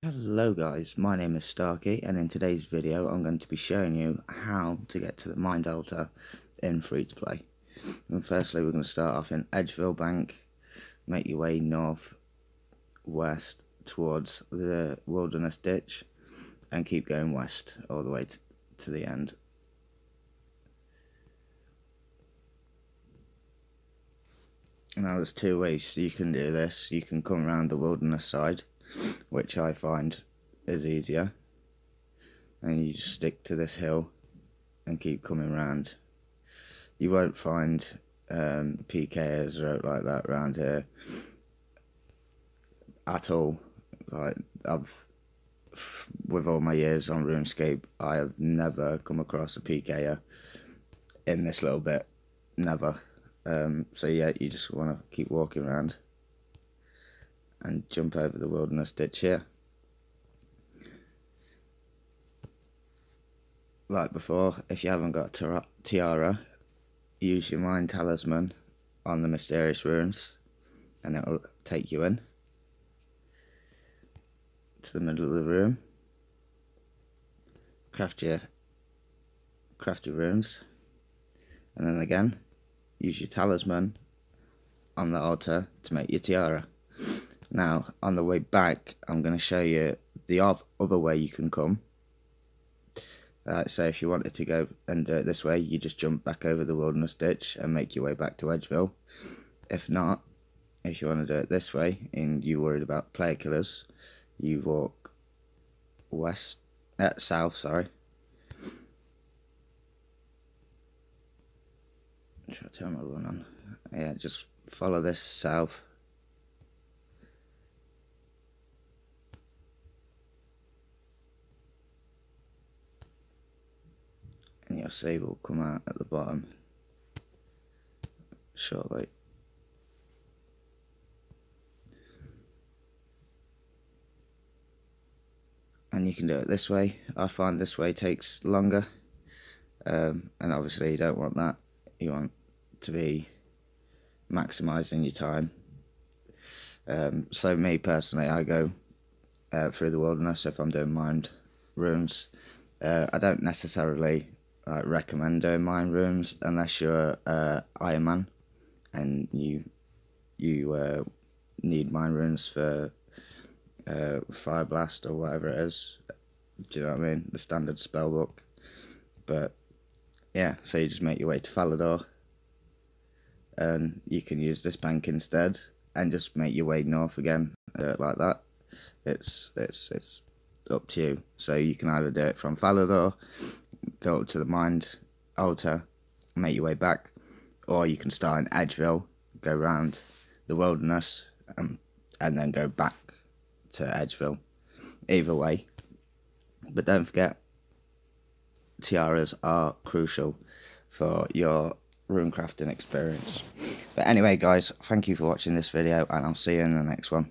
Hello guys, my name is Starky and in today's video I'm going to be showing you how to get to the Mind Altar in free to play. And firstly we're going to start off in Edgeville Bank, make your way north west towards the Wilderness Ditch and keep going west all the way to the end. Now there's two ways you can do this, you can come around the wilderness side which I find is easier. And you just stick to this hill and keep coming round. You won't find um, or like that around here at all. Like I've, with all my years on RuneScape, I have never come across a PKer in this little bit. Never. Um, so yeah, you just want to keep walking around and jump over the wilderness ditch here. Like before, if you haven't got a tiara, use your mind talisman on the mysterious ruins and it will take you in to the middle of the room. Craft your craft your runes and then again use your talisman on the altar to make your tiara. Now, on the way back, I'm going to show you the other way you can come. Uh, so if you wanted to go and do it this way, you just jump back over the wilderness ditch and make your way back to Edgeville. If not, if you want to do it this way and you're worried about player killers, you walk west, uh, south, sorry. Try to turn my run on. Yeah, just follow this south save will come out at the bottom shortly. And you can do it this way. I find this way takes longer. Um, and obviously you don't want that. You want to be maximising your time. Um, so me personally, I go uh, through the wilderness if I'm doing mind runes. Uh, I don't necessarily like recommend doing mind runes unless you're uh, Iron Man and you you uh, need mind runes for uh, Fire Blast or whatever it is. Do you know what I mean? The standard spell book. But yeah, so you just make your way to Falador and you can use this bank instead and just make your way north again uh, like that. It's it's it's up to you. So you can either do it from Falador go up to the Mind Altar, make your way back, or you can start in Edgeville, go round the wilderness, um, and then go back to Edgeville. Either way. But don't forget, tiaras are crucial for your rune crafting experience. But anyway, guys, thank you for watching this video, and I'll see you in the next one.